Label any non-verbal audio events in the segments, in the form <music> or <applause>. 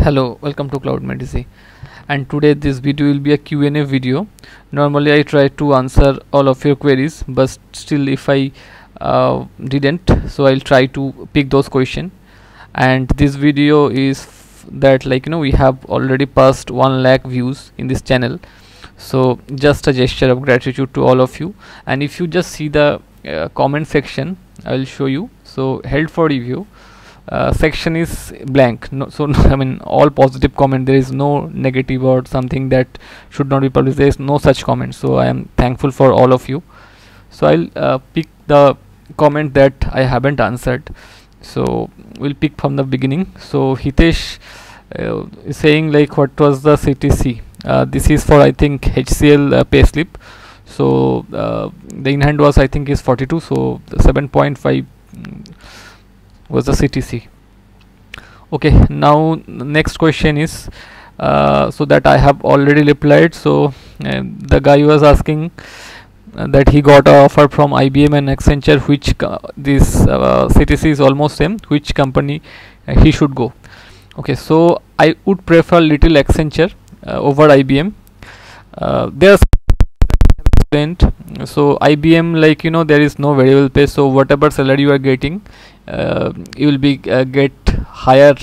hello welcome to Cloud MadeEasy. And today this video will be a q&a video. Normally i try to answer all of your queries but still if i uh, didn't so i'll try to pick those question. And this video is that like you know we have already passed 1 lakh views in this channel. So just a gesture of gratitude to all of you. And if you just see the uh, comment section i'll show you. So held for review uh, section is blank. No, so <laughs> i mean all positive comment there is no negative or something that should not be published. There is no such comment. So i am thankful for all of you. So i'll uh, pick the comment that i haven't answered. So we'll pick from the beginning. So hitesh uh, is saying like what was the ctc uh, this is for i think hcl uh, payslip so uh, the in hand was i think is 42 so 7.5 mm, was the CTC. Okay, now next question is uh, so that I have already replied. So uh, the guy was asking uh, that he got a offer from IBM and Accenture, which this uh, CTC is almost same. Which company uh, he should go? Okay, so I would prefer little Accenture uh, over IBM. there's so IBM like you know there is no variable pay so whatever salary you are getting uh, you will be uh, get higher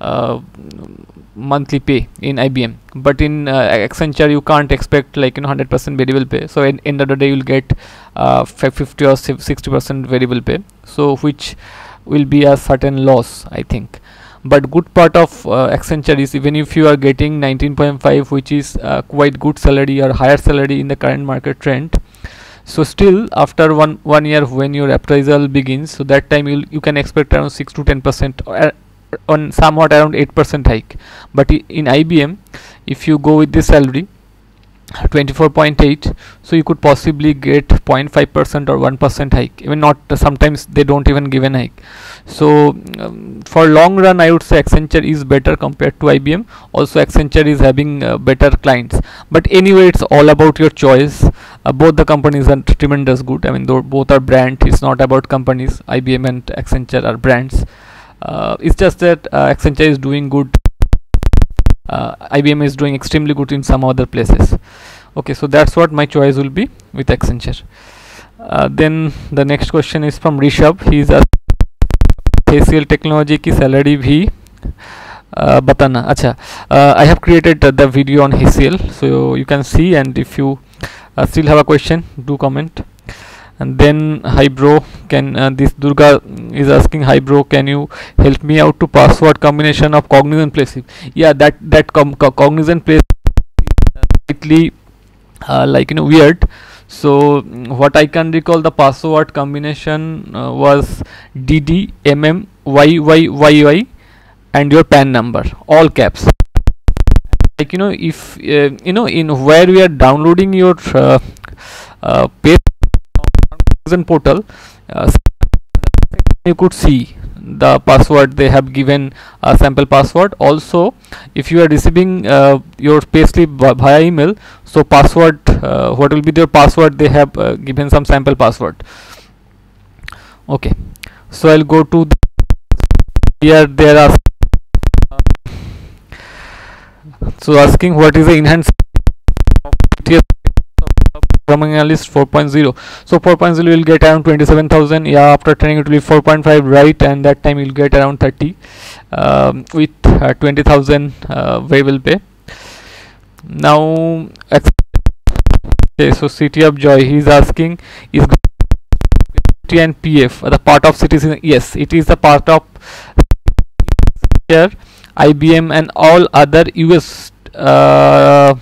uh, monthly pay in IBM but in uh, Accenture you can't expect like you know 100% variable pay. So in end of the day you'll get uh, 50 or 60% variable pay. So which will be a certain loss I think. But good part of uh, Accenture is even if you are getting 19.5 which is uh, quite good salary or higher salary in the current market trend so still after one one year when your appraisal begins so that time you you can expect around 6 to 10 percent on somewhat around 8 percent hike. But in IBM if you go with this salary 24.8 so you could possibly get 0.5 percent or 1 percent hike. Even not uh, sometimes they don't even give an hike. So um, for long run i would say accenture is better compared to ibm also accenture is having uh, better clients. But anyway it's all about your choice uh, both the companies are tremendous good i mean both are brand it's not about companies ibm and accenture are brands uh, it's just that uh, accenture is doing good uh, IBM is doing extremely good in some other places okay so that's what my choice will be with Accenture uh, then the next question is from Rishabh he is a facial technology की salary भी uh, बताना अच्छा uh, I have created uh, the video on HCL so you can see and if you uh, still have a question. Do comment. And then hi bro. Can uh, this Durga is asking hi bro can you help me out to password combination of cognizant place yeah that that com co cognizant place slightly uh, like you know weird. So what I can recall the password combination uh, was DD MM YYYY and your PAN number all caps like you know if uh, you know in where we are downloading your uh, uh, page portal uh, you could see the password they have given a sample password. Also if you are receiving uh, your payslip via email so password uh, what will be their password? They have uh, given some sample password. Okay. So i'll go to the here there are so asking what is the enhanced programming analyst 4.0 so 4.0 will get around 27000 yeah after training it will be 4.5 right? And that time you'll get around 30 um, with uh, 20000 uh, variable pay. Now okay so city of joy he's asking is and pf the part of cities yes it is the part of here ibm and all other us uh,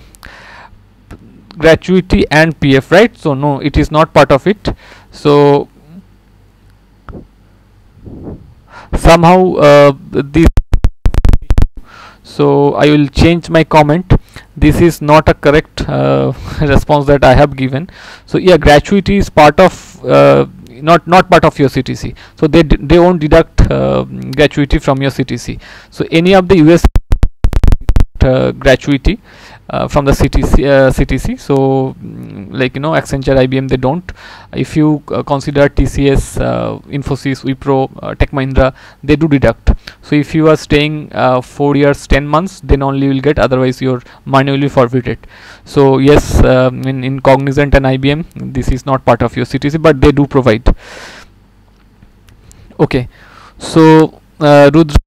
gratuity and pf right? So no it is not part of it. So somehow uh, this so i will change my comment. This is not a correct uh, <laughs> response that i have given. So yeah gratuity is part of uh, not not part of your ctc so they they won't deduct uh, gratuity from your ctc so any of the us uh, gratuity uh, from the CTC, uh, CTC. So, mm, like you know, Accenture, IBM, they don't. If you uh, consider TCS, uh, Infosys, Wipro, uh, Tech Mahindra, they do deduct. So, if you are staying uh, four years, ten months, then only you will get. Otherwise, your money will be forfeited. So, yes, um, in, in Cognizant and IBM, this is not part of your CTC, but they do provide. Okay, so uh, Rudra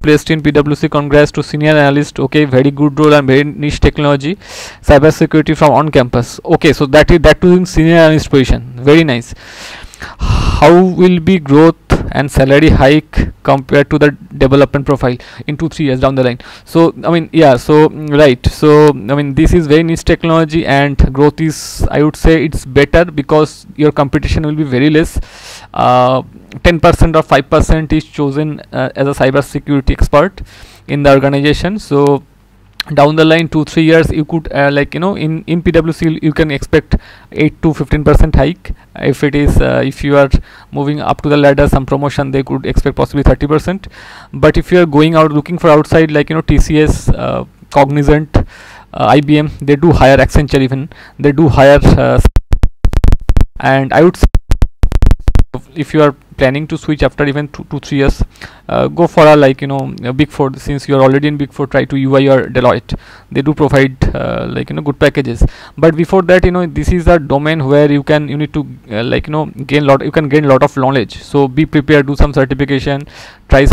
placed in PwC. Congrats to senior analyst. Okay, very good role and very niche technology. Cyber security from on campus. Okay, so that is that in senior analyst position. Very nice. How will be growth and salary hike compared to the development profile in two three years down the line? So I mean, yeah. So right. So I mean, this is very niche technology and growth is I would say it's better because your competition will be very less. Uh, 10% or 5% is chosen uh, as a cyber security expert in the organization so down the line two three years you could uh, like you know in in pwc you can expect 8 to 15 percent hike. If it is uh, if you are moving up to the ladder some promotion they could expect possibly 30 percent. But if you are going out looking for outside like you know tcs uh, cognizant uh, ibm they do hire accenture even. They do hire uh, and i would say if you are planning to switch after even two, two three years uh, go for a like you know a big four since you are already in big four try to EY or deloitte. They do provide uh, like you know good packages. But before that you know this is a domain where you can you need to uh, like you know gain lot you can gain lot of knowledge. So be prepared do some certification try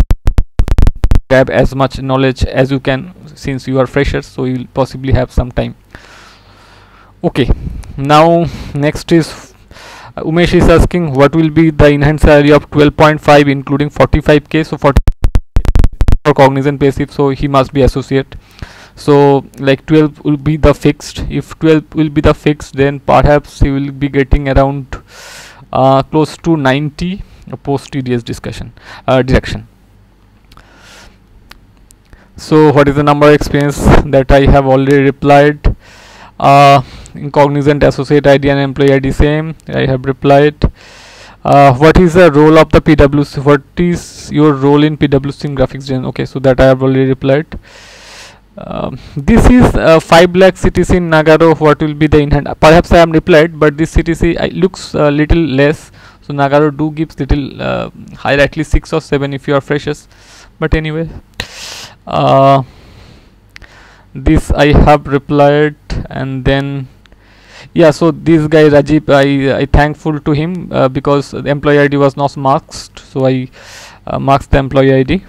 grab as much knowledge as you can since you are freshers so you'll possibly have some time. Okay now next is Umesh is asking what will be the enhanced salary of 12.5 including 45k so 40 for cognizant passive so he must be associate. So like 12 will be the fixed. If 12 will be the fixed then perhaps he will be getting around uh, close to 90 post TDS discussion uh, direction so what is the number experience that I have already replied? Uh, cognizant associate id and employee id same. I have replied uh, what is the role of the pwc what is your role in pwc in graphics design okay so that i have already replied. Um, this is uh, 5 lakh ctc in Nagarro. What will be the in hand perhaps i am replied but this ctc uh, looks little less. So Nagarro do gives little uh, higher at least 6 or 7 if you are freshers. But anyway uh, this i have replied and then yeah so this guy Rajib I, I thankful to him uh, because the employee ID was not marked so I uh, marks the employee ID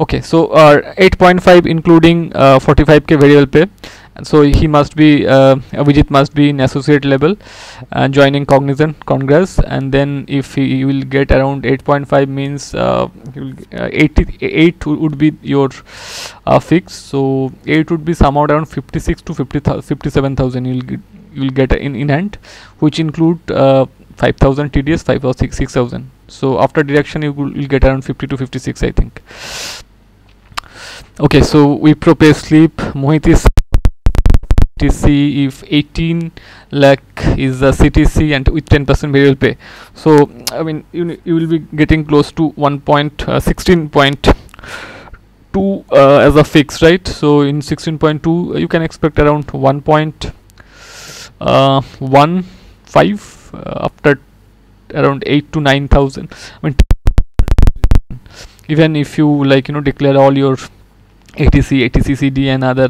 okay so uh, 8.5 including 45k uh, variable pay so he must be uh, Vijit must be in associate level and joining Cognizant Congress. And then if he, he will get around 8.5 means uh, uh, 88 would be your uh, fix. So 8 would be somehow around 56 to 50 57,000 you will get you will get in in hand which include uh, 5000 TDS 5 or 6 6000 so after deduction you will get around 50 to 56 I think. Okay so Wipro payslip. Mohit is CTC if 18 lakh is the CTC and with 10% variable pay. So I mean you, you will be getting close to 1.16.2 uh, uh, as a fix right. So in 16.2 uh, you can expect around 1.15 uh, uh, after around 8 to 9000 I mean even if you like you know declare all your 80C, 80CCD and other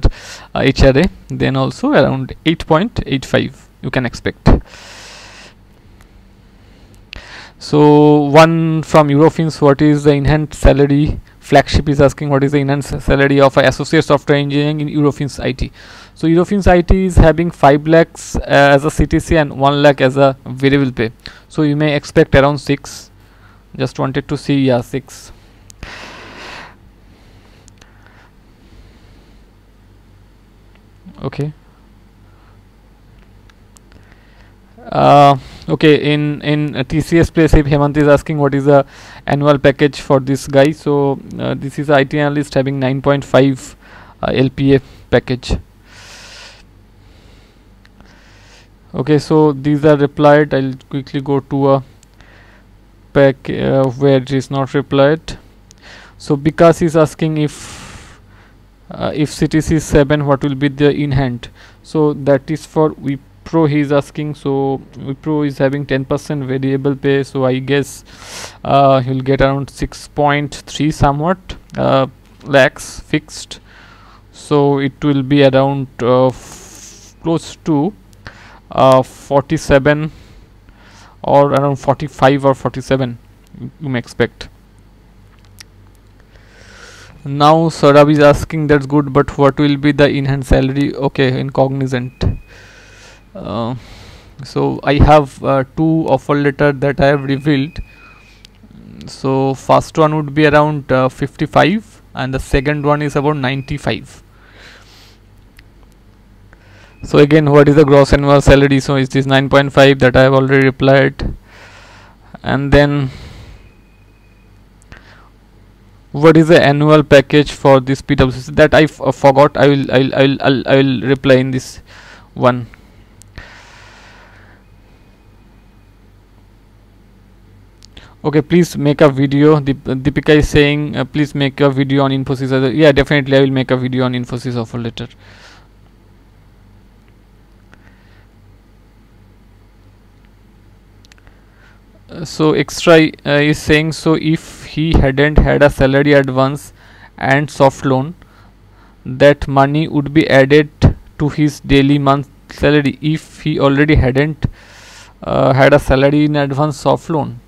uh, HRA then also around 8.85 you can expect. So one from Eurofins what is the enhanced salary flagship is asking what is the enhanced salary of a associate software engineering in Eurofins IT. So Eurofins IT is having 5 lakhs uh, as a CTC and 1 lakh as a variable pay. So you may expect around 6 just wanted to see yeah 6 okay. Uh, okay in in uh, TCS place if Hemant is asking what is the annual package for this guy so uh, this is IT analyst having 9.5 uh, LPA package. Okay so these are replied. I'll quickly go to a pack uh, where it is not replied. So because is asking if uh, if CTC is 7 what will be the in hand? So that is for Wipro he is asking. So Wipro is having 10% variable pay. So I guess uh, he'll get around 6.3 somewhat uh, lakhs fixed. So it will be around uh, close to uh, 47 or around 45 or 47 you may expect now Saurabh is asking that's good but what will be the in-hand salary? Okay in cognizant uh, so I have uh, two offer letter that I have revealed. So first one would be around uh, 55 and the second one is about 95 so again what is the gross annual salary? So it is 9.5 that I have already replied. And then what is the annual package for this PwC that I uh, forgot. I will I will I will I'll, I will reply in this one. Okay please make a video. Deep, Deepika is saying uh, please make a video on Infosys. Yeah definitely I will make a video on Infosys offer letter. Uh, so extra uh, is saying so if he hadn't had a salary advance and soft loan that money would be added to his daily month salary if he already hadn't uh, had a salary in advance soft loan.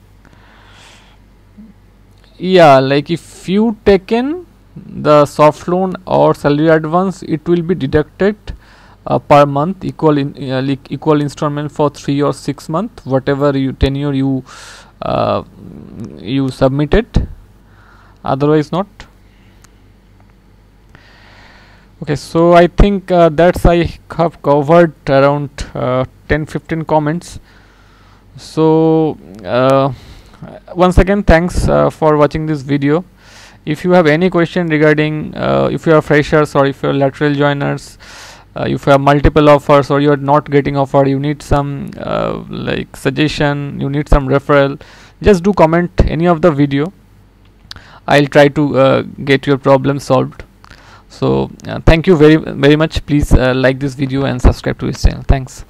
Yeah like if you taken the soft loan or salary advance it will be deducted uh, per month equal in uh, like equal installment for 3 or 6 month whatever you tenure you uh, you submit it. Otherwise not. Okay so I think uh, that's I have covered around uh, 10 15 comments. So uh, once again thanks uh, for watching this video. If you have any question regarding uh, if you are freshers or if you are lateral joiners uh, if you have multiple offers or you are not getting offer you need some uh, like suggestion you need some referral just do comment any of the video. I'll try to uh, get your problem solved. So uh, thank you very very much. Please uh, like this video and subscribe to this channel. Thanks